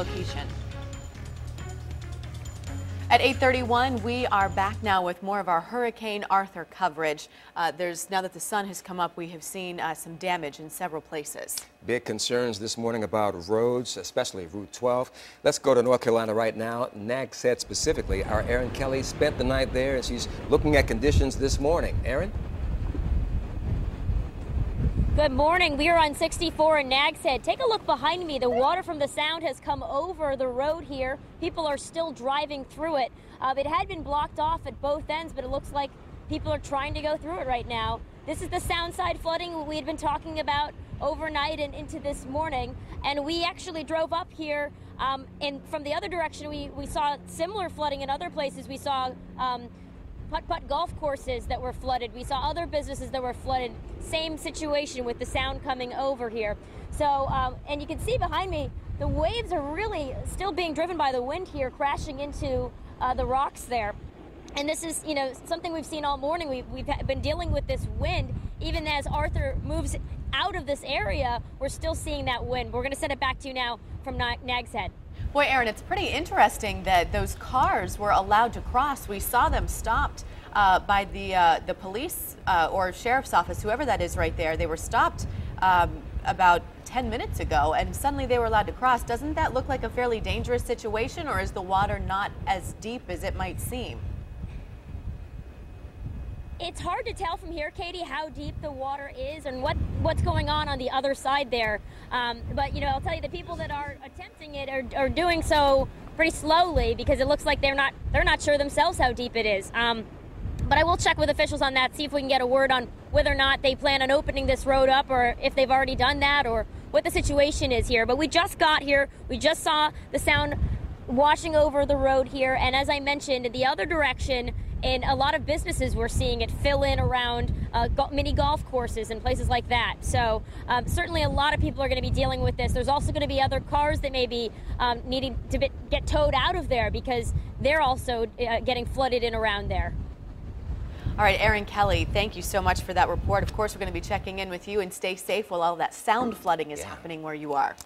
location. At 8:31, we are back now with more of our Hurricane Arthur coverage. Uh, there's now that the sun has come up, we have seen uh, some damage in several places. Big concerns this morning about roads, especially Route 12. Let's go to North Carolina right now. Nags Head specifically. Our Erin Kelly spent the night there, and she's looking at conditions this morning. Erin. Good morning. We are on 64 in Nags Head. Take a look behind me. The water from the sound has come over the road here. People are still driving through it. Uh, it had been blocked off at both ends, but it looks like people are trying to go through it right now. This is the sound side flooding we had been talking about overnight and into this morning. And we actually drove up here. Um, and from the other direction, we, we saw similar flooding in other places. We saw um, putt putt golf courses that were flooded. We saw other businesses that were flooded. Same situation with the sound coming over here. So, um, and you can see behind me, the waves are really still being driven by the wind here, crashing into uh, the rocks there. And this is, you know, something we've seen all morning. We've, we've been dealing with this wind. Even as Arthur moves out of this area, we're still seeing that wind. We're going to send it back to you now from Nags Head. Boy, Erin, it's pretty interesting that those cars were allowed to cross. We saw them stopped uh, by the uh, the police uh, or sheriff's office, whoever that is right there. They were stopped um, about 10 minutes ago, and suddenly they were allowed to cross. Doesn't that look like a fairly dangerous situation, or is the water not as deep as it might seem? It's hard to tell from here, Katie, how deep the water is and what, what's going on on the other side there. Um, but, you know, I'll tell you, the people that are attempting it are, are doing so pretty slowly because it looks like they're not, they're not sure themselves how deep it is. Um, but I will check with officials on that, see if we can get a word on whether or not they plan on opening this road up or if they've already done that or what the situation is here. But we just got here. We just saw the sound washing over the road here. And as I mentioned, the other direction, in a lot of businesses, we're seeing it fill in around uh, go- mini golf courses and places like that. So um, certainly, a lot of people are going to be dealing with this. There's also going to be other cars that may be um, needing to be- get towed out of there because they're also uh, getting flooded in around there. All right, Erin Kelly, thank you so much for that report. Of course, we're going to be checking in with you and stay safe while all that sound flooding is yeah. happening where you are.